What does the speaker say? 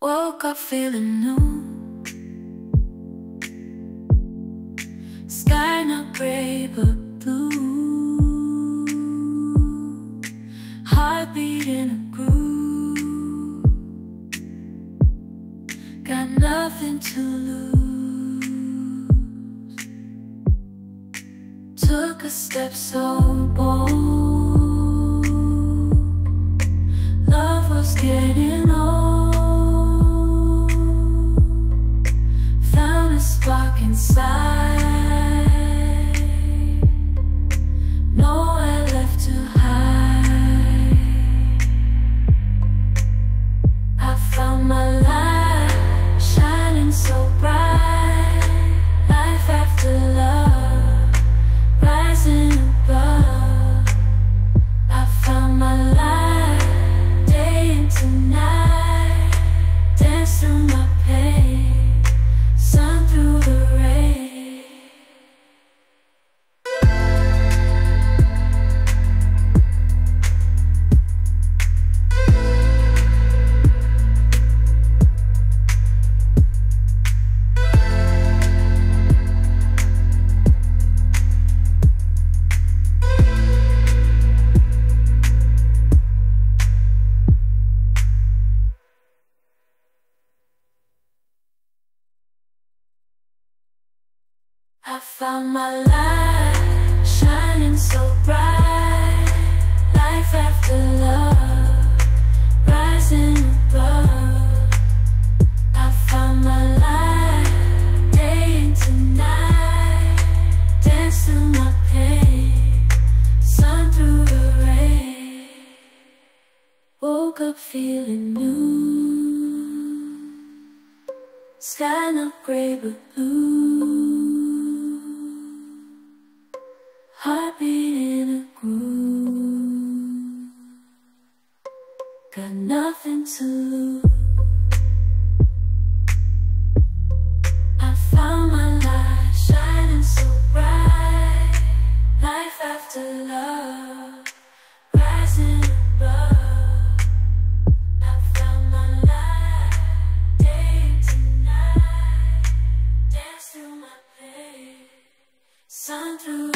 Woke up feeling new. Sky not gray but blue. Heartbeat in a groove. Got nothing to lose. Took a step so bold. Love was getting old inside My light shining so bright, life after love, rising above. I found my light day into night, my pain, sun through the rain. Woke up feeling new, sky not gray but blue. Heartbeat in a groove. Got nothing to lose. I found my light shining so bright. Life after love, rising above. I found my light, day and night, dance through my pain, Sun through